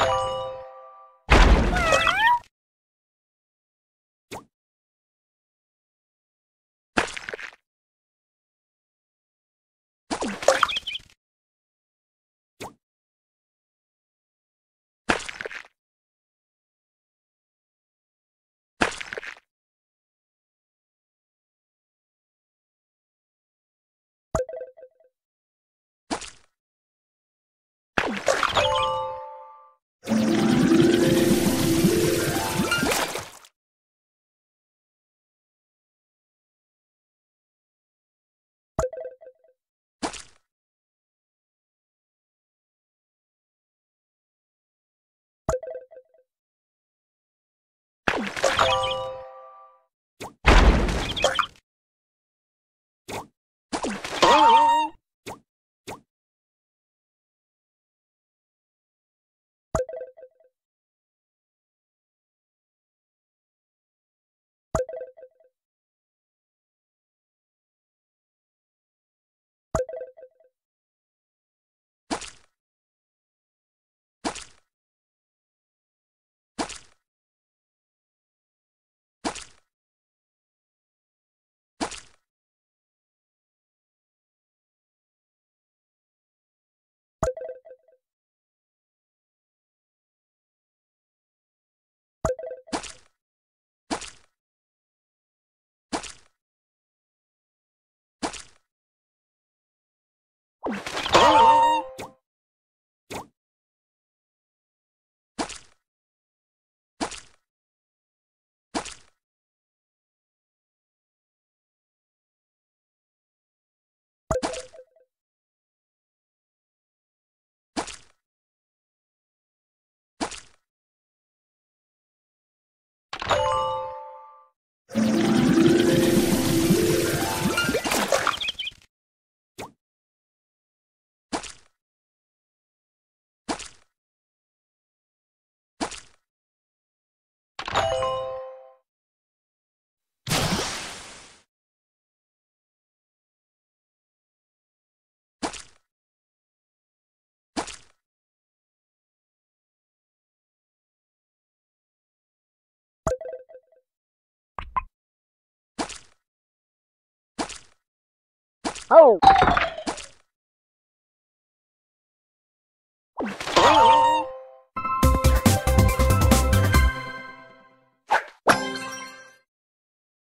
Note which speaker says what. Speaker 1: you 어? 어, 어.
Speaker 2: Oh!